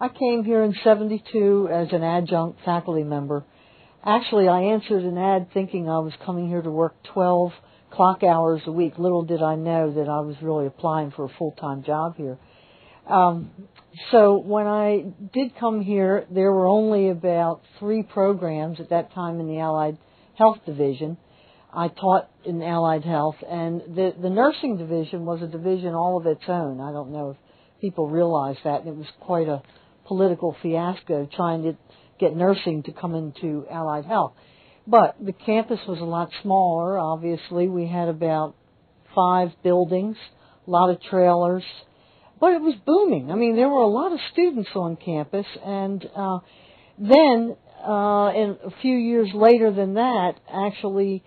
I came here in 72 as an adjunct faculty member. Actually, I answered an ad thinking I was coming here to work 12 clock hours a week. Little did I know that I was really applying for a full-time job here. Um, so when I did come here, there were only about three programs at that time in the Allied Health Division. I taught in Allied Health, and the the nursing division was a division all of its own. I don't know if people realize that, and it was quite a political fiasco trying to get nursing to come into Allied Health. But the campus was a lot smaller. Obviously, we had about five buildings, a lot of trailers, but it was booming. I mean, there were a lot of students on campus, and uh, then, uh, and a few years later than that, actually,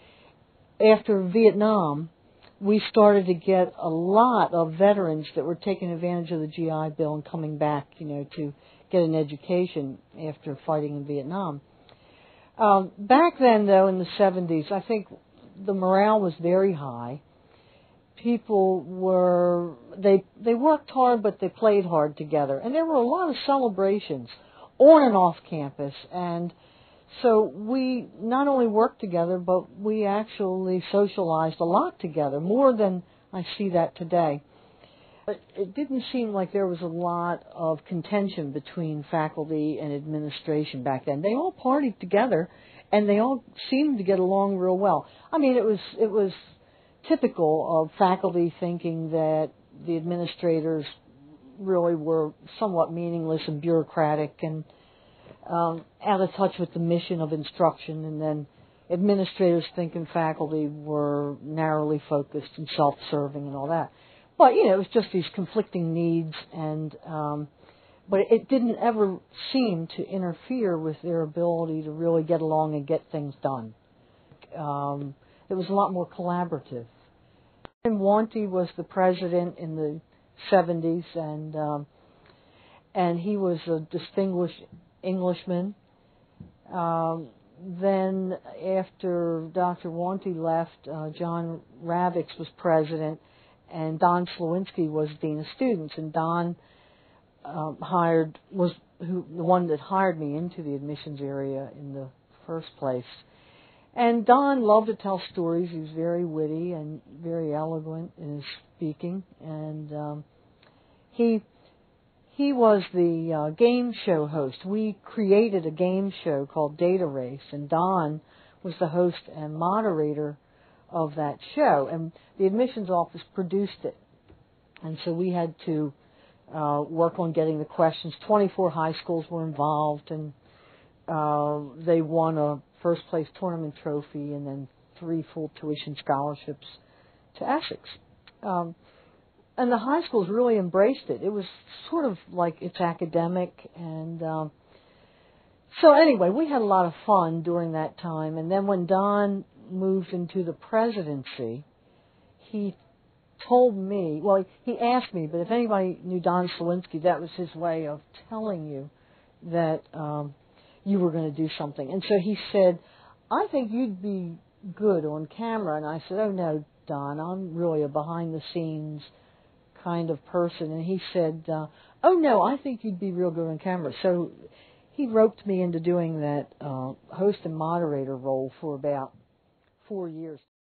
after Vietnam, we started to get a lot of veterans that were taking advantage of the GI Bill and coming back, you know, to get an education after fighting in Vietnam. Um, back then, though, in the 70s, I think the morale was very high. People were they they worked hard, but they played hard together, and there were a lot of celebrations on and off campus, and so we not only worked together, but we actually socialized a lot together, more than I see that today. But it didn't seem like there was a lot of contention between faculty and administration back then. They all partied together, and they all seemed to get along real well. I mean, it was it was typical of faculty thinking that the administrators really were somewhat meaningless and bureaucratic and um, out of touch with the mission of instruction, and then administrators thinking faculty were narrowly focused and self-serving and all that. But you know, it was just these conflicting needs, and um, but it didn't ever seem to interfere with their ability to really get along and get things done. Um, it was a lot more collaborative. And Wanty was the president in the 70s, and um, and he was a distinguished Englishman. Um, then, after Dr. Wanty left, uh, John Ravekes was president, and Don Slowinski was dean of students. And Don um, hired was who the one that hired me into the admissions area in the first place. And Don loved to tell stories. He was very witty and very eloquent in his speaking, and um, he he was the uh, game show host. We created a game show called Data Race, and Don was the host and moderator of that show. And the admissions office produced it, and so we had to uh, work on getting the questions. 24 high schools were involved, and uh, they won a first place tournament trophy and then three full tuition scholarships to Essex. Um, and the high schools really embraced it. It was sort of like it's academic, and um, so anyway, we had a lot of fun during that time. And then when Don moved into the presidency, he told me, well, he asked me, but if anybody knew Don Slowinski, that was his way of telling you that um, you were going to do something. And so he said, I think you'd be good on camera. And I said, Oh no, Don, I'm really a behind the scenes kind of person. And he said, uh, Oh no, I think you'd be real good on camera. So he roped me into doing that uh, host and moderator role for about four years.